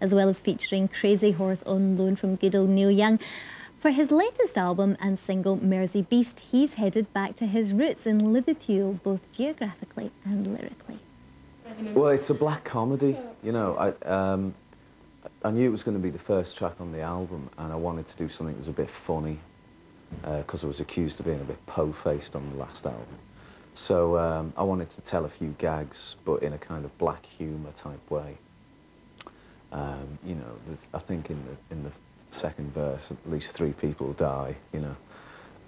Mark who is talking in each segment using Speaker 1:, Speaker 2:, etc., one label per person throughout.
Speaker 1: as well as featuring Crazy Horse on loan from good old Neil Young. For his latest album and single, Merseybeast, he's headed back to his roots in Liverpool, both geographically and lyrically.
Speaker 2: Well, it's a black comedy, you know. I, um, I knew it was going to be the first track on the album, and I wanted to do something that was a bit funny, because uh, I was accused of being a bit po-faced on the last album. So um, I wanted to tell a few gags, but in a kind of black humour type way. Um, you know, I think in the in the second verse, at least three people die. You know,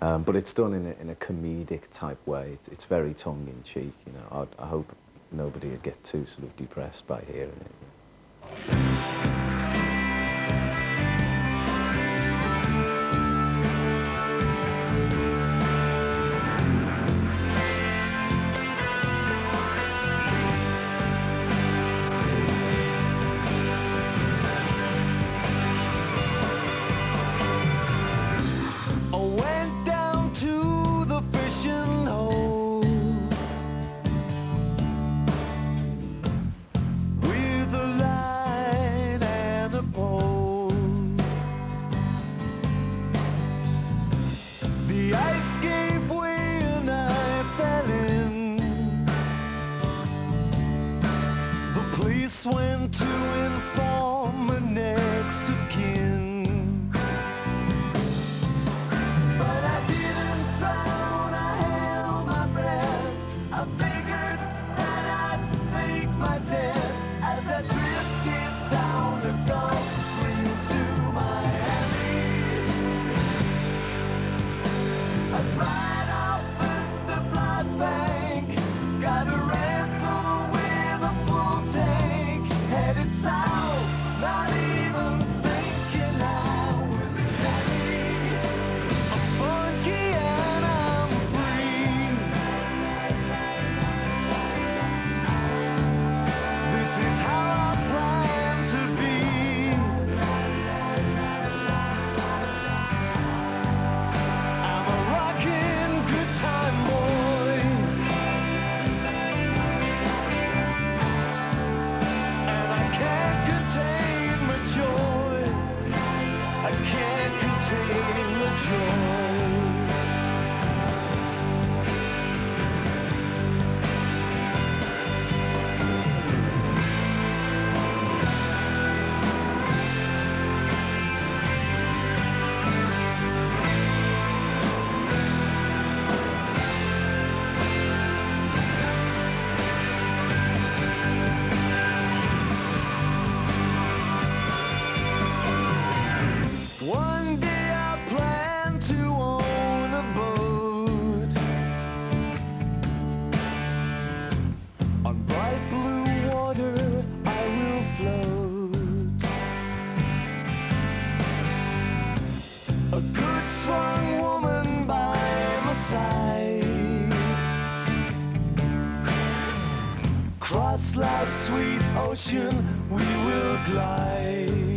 Speaker 2: um, but it's done in a, in a comedic type way. It's, it's very tongue in cheek. You know, I, I hope nobody would get too sort of depressed by hearing it. slab, sweet ocean, we will glide.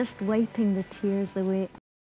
Speaker 1: Just wiping the tears away